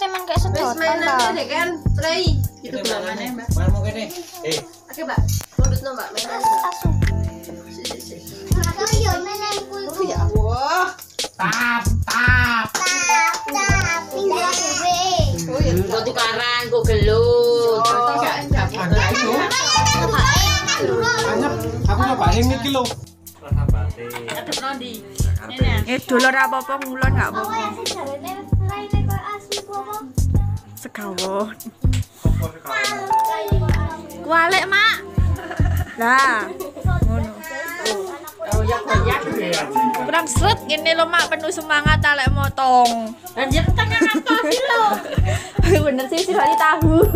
mainan tambah. ini kan tray gitu Ini belum mangan mana mbak Mangan mau gini. Eh, oke mbak no mbak mainan mbak Si, si, si. Oh, ya wah tap tap. oh ya Kok tukaran, kok gelut. oh enggak. Aku nyobain iki lho. Eh dulur apa-apa ngulon gak apa-apa. Sekawon. Kualik, Mak. Lah, ngono. Banyak ya. Kurang seret gini lo mak penuh semangat alek motong. Dan dia tengah apa sih lo? Bener sih sih lagi tahu.